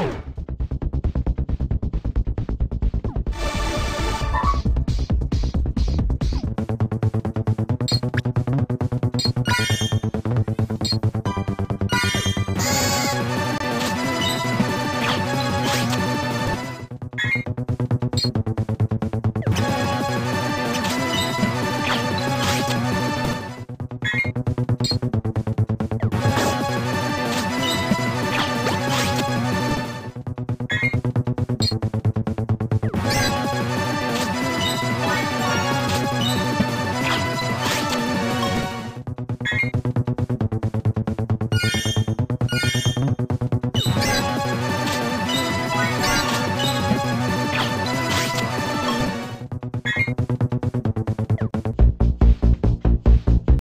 you